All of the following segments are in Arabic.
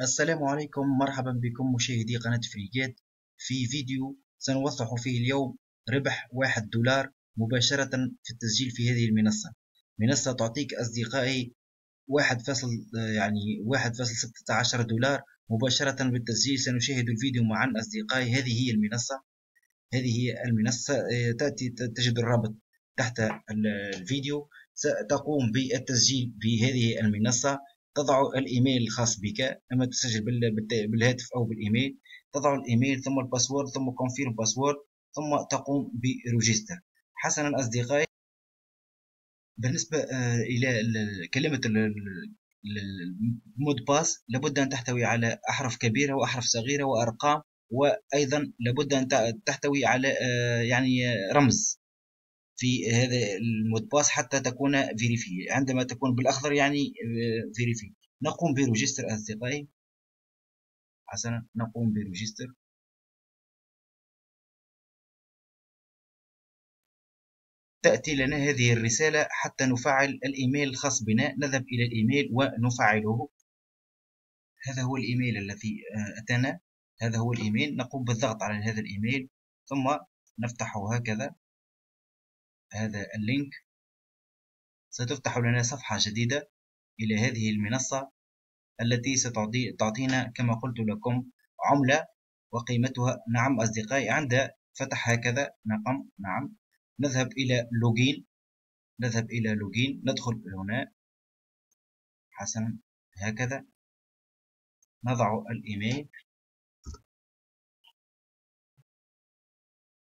السلام عليكم مرحبا بكم مشاهدي قناة فريجات في فيديو سنوضح فيه اليوم ربح واحد دولار مباشرة في التسجيل في هذه المنصة. منصة تعطيك أصدقائي واحد فاصل يعني واحد فاصل ستة عشر دولار مباشرة بالتسجيل سنشاهد الفيديو معا أصدقائي. هذه هي المنصة. هذه هي المنصة تأتي تجد الرابط تحت الفيديو. ستقوم بالتسجيل بهذه المنصة. تضع الإيميل الخاص بك أما تسجل بالهاتف أو بالإيميل تضع الإيميل ثم ال password ثم confirm password ثم تقوم ب register حسنا أصدقائي بالنسبة آه، إلى كلمة ال mot de passe لابد أن تحتوي على أحرف كبيرة وأحرف صغيرة وأرقام وأيضا لابد أن تحتوي على آه، يعني رمز. في هذا ال mot de passe حتى تكون vérifié عندما تكون بالأخضر يعني vérifié. آه، نقوم ب register أصدقائي. حسنا نقوم ب register. تأتي لنا هذه الرسالة حتى نفعل الإيميل الخاص بنا. نذهب إلى الإيميل ونفعله. هذا هو الإيميل الذي آه، أتانا. هذا هو الإيميل. نقوم بالضغط على هذا الإيميل. ثم نفتحه هكذا. هذا ال link. ستفتح لنا صفحة جديدة إلى هذه المنصة التي ستعطينا كما قلت لكم عملة وقيمتها. نعم أصدقائي عند فتح هكذا نعم نعم. نذهب إلى login. نذهب إلى login. ندخل هنا. حسنا. هكذا. نضع الإيميل.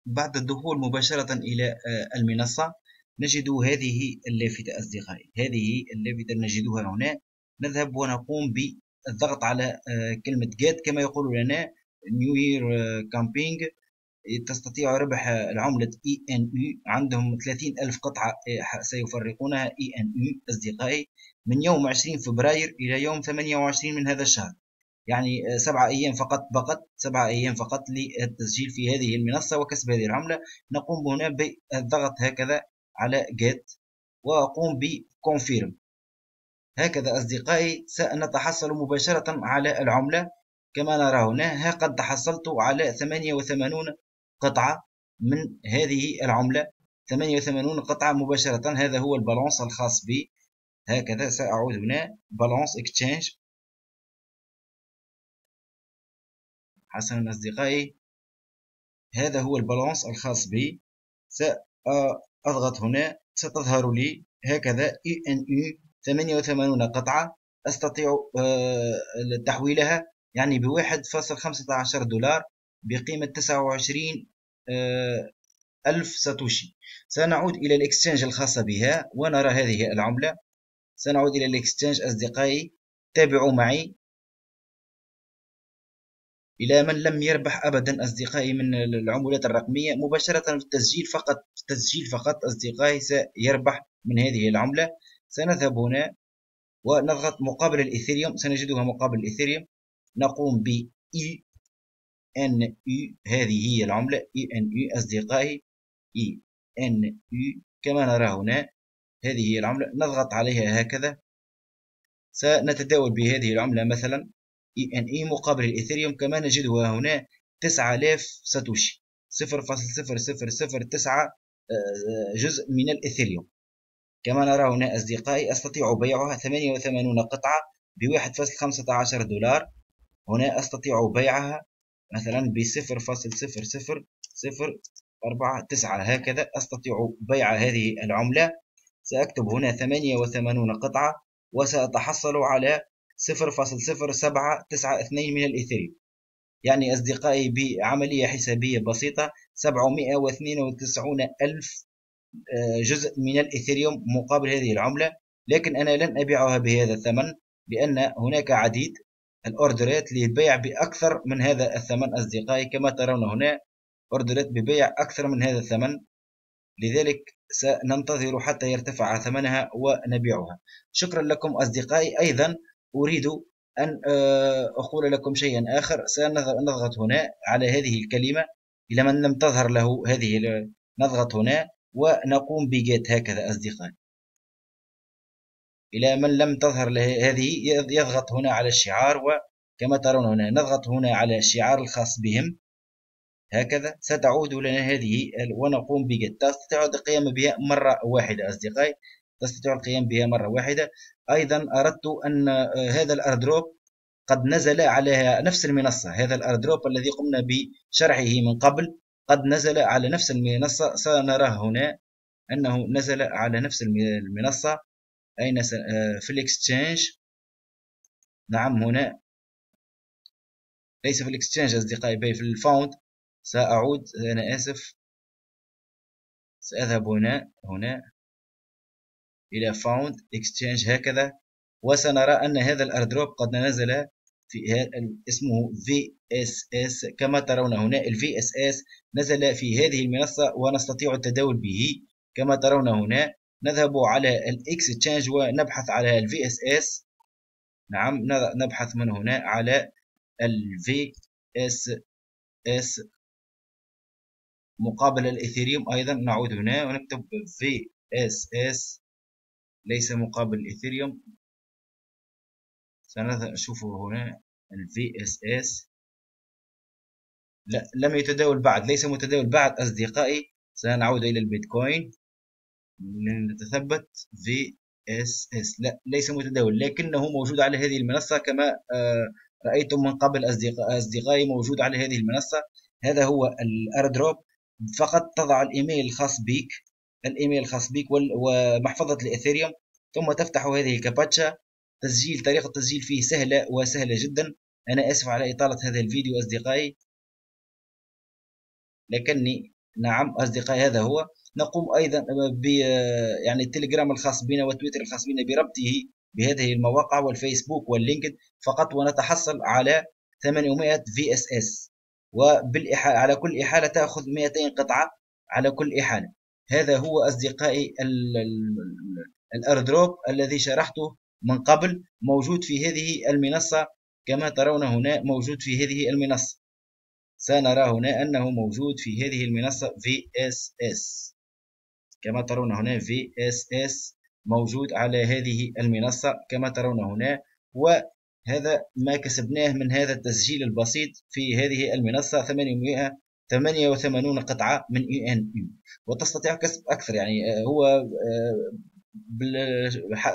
بعد الدخول مباشرة إلى آه، المنصة نجد هذه اللافتة أصدقائي. هذه اللافتة نجدها هنا. نذهب ونقوم بالضغط على آه، كلمة get كما يقول لنا New Year Camping. تستطيع ربح العملة ENU عندهم 30 ألف قطعة آه، سيفرقونها ENU أصدقائي. من يوم 20 فبراير إلى يوم 28 من هذا الشهر. يعني آه، سبعة أيام فقط فقط سبعة أيام فقط للتسجيل في هذه المنصة وكسب هذه العملة. نقوم هنا بالضغط هكذا على get وأقوم ب confirm. هكذا أصدقائي سنتحصل مباشرة على العملة. كما نرى هنا ها قد تحصلت على 88 قطعة من هذه العملة. 88 قطعة مباشرة هذا هو ال balance الخاص بي. هكذا سأعود هنا. balance exchange حسنا أصدقائي هذا هو ال balance الخاص بي. سأضغط هنا. ستظهر لي هكذا ENU 88 قطعة. أستطيع آه، تحويلها يعني بواحد فاصل دولار بقيمة تسعة وعشرين آه، ألف ساتوشي. سنعود إلى الإكستشينج الخاصة بها ونرى هذه العملة. سنعود إلى الإكستشينج أصدقائي. تابعوا معي. إلى من لم يربح أبدا أصدقائي من العملات الرقمية مباشرة في التسجيل فقط تسجيل فقط أصدقائي سيربح من هذه العملة. سنذهب هنا ونضغط مقابل الإثيريوم سنجدها مقابل الإثيريوم نقوم ب ENU هذه هي العملة ENU أصدقائي ENU كما نرى هنا هذه هي العملة. نضغط عليها هكذا. سنتداول بهذه العملة مثلا. ENU مقابل الإيثيريوم كما نجدها هنا 9000 ساتوشي 0.0009 آه، جزء من الإيثيريوم. كما نرى هنا أصدقائي أستطيع بيعها 88 قطعة ب 1.15 دولار. هنا أستطيع بيعها مثلا ب 0.00049 هكذا أستطيع بيع هذه العملة. سأكتب هنا 88 قطعة وسأتحصل على 0.0792 من الإثيريوم يعني أصدقائي بعملية حسابية بسيطة 792 ألف آه، جزء من الإثيريوم مقابل هذه العملة. لكن أنا لن أبيعها بهذا الثمن لأن هناك عديد الأوردرات للبيع بأكثر من هذا الثمن أصدقائي كما ترون هنا أوردرات ببيع أكثر من هذا الثمن. لذلك سننتظر حتى يرتفع ثمنها ونبيعها. شكرا لكم أصدقائي أيضا. أريد أن آه، أقول لكم شيئا آخر. سنضغط هنا على هذه الكلمة إلى من لم تظهر له هذه نضغط هنا ونقوم بجيت هكذا أصدقائي. إلى من لم تظهر له هذه يضغط هنا على الشعار كما ترون هنا نضغط هنا على الشعار الخاص بهم. هكذا ستعود لنا هذه ونقوم بجد تستطيع القيام بها مرة واحدة أصدقائي. تستطيع القيام بها مرة واحدة. أيضا أردت أن هذا الأردروب قد نزل على نفس المنصة. هذا الأردروب الذي قمنا بشرحه من قبل قد نزل على نفس المنصة. سنراه هنا أنه نزل على نفس المنصة. أين آه، في الإكستشينج؟ نعم هنا. ليس في الإكستشينج أصدقائي بل في ال fund. سأعود أنا آسف. سأذهب هنا هنا. إلى fund exchange هكذا وسنرى أن هذا ال airdrop قد نزل في اسمه VSS كما ترون هنا ال VSS نزل في هذه المنصة ونستطيع التداول به. كما ترون هنا نذهب على الاكستشينج ونبحث على ال VSS نعم نبحث من هنا على ال VSS مقابل الإثيريوم أيضا نعود هنا ونكتب VSS ليس مقابل الإثيريوم سنشوفه هنا ال VSS لا لم يتداول بعد ليس متداول بعد أصدقائي سنعود إلى البيتكوين لنتثبت VSS لا ليس متداول لكنه موجود على هذه المنصة كما آه، رأيتم من قبل أصدقائي موجود على هذه المنصة. هذا هو الأيردروب. فقط تضع الإيميل الخاص بك. الإيميل الخاص بك ومحفظة الاثيريوم ثم تفتح هذه الكابتشا. تسجيل طريقة التسجيل فيه سهلة وسهلة جدا. أنا آسف على إطالة هذا الفيديو أصدقائي. لكني نعم أصدقائي هذا هو. نقوم أيضا ب يعني التليجرام الخاص بنا والتويتر الخاص بنا بربطه بهذه المواقع والفيسبوك وال LinkedIn فقط ونتحصل على 800 VSS وبالإحالة على كل إحالة تأخذ 200 قطعة. على كل إحالة. هذا هو أصدقائي ال airdrop الذي شرحته من قبل موجود في هذه المنصة كما ترون هنا موجود في هذه المنصة. سنرى هنا أنه موجود في هذه المنصة VSS كما ترون هنا VSS موجود على هذه المنصة كما ترون هنا. وهذا ما كسبناه من هذا التسجيل البسيط في هذه المنصة 888 قطعة من ENU وتستطيع كسب أكثر يعني آه، هو آه،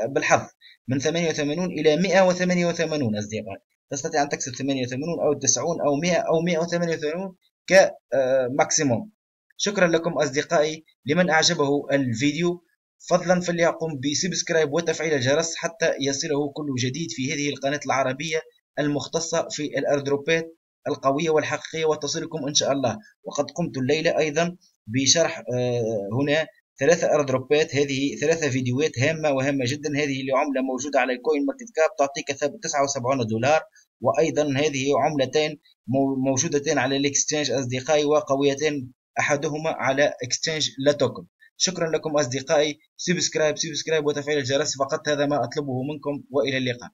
بالحظ. من 88 إلى 188 أصدقائي. تستطيع أن تكسب 88 أو 90 أو 100 أو 188 كماكسيموم آه، شكرا لكم أصدقائي لمن أعجبه الفيديو. فضلا فليقم بسبسكرايب وتفعيل الجرس حتى يصله كل جديد في هذه القناة العربية المختصة في الأردروبات القوية والحقيقية وتصلكم إن شاء الله. وقد قمت الليلة أيضا بشرح آه، هنا ثلاثة اردروبات هذه ثلاثة فيديوهات هامة وهامة جدا. هذه العملة موجودة على ال CoinMarketCap تعطيك 79 دولار. وأيضا هذه عملتين موجودتين على الإكستشينج أصدقائي وقويتين أحدهما على exchange LATOKEN شكرا لكم أصدقائي. subscribe subscribe وتفعيل الجرس. فقط هذا ما أطلبه منكم وإلى اللقاء.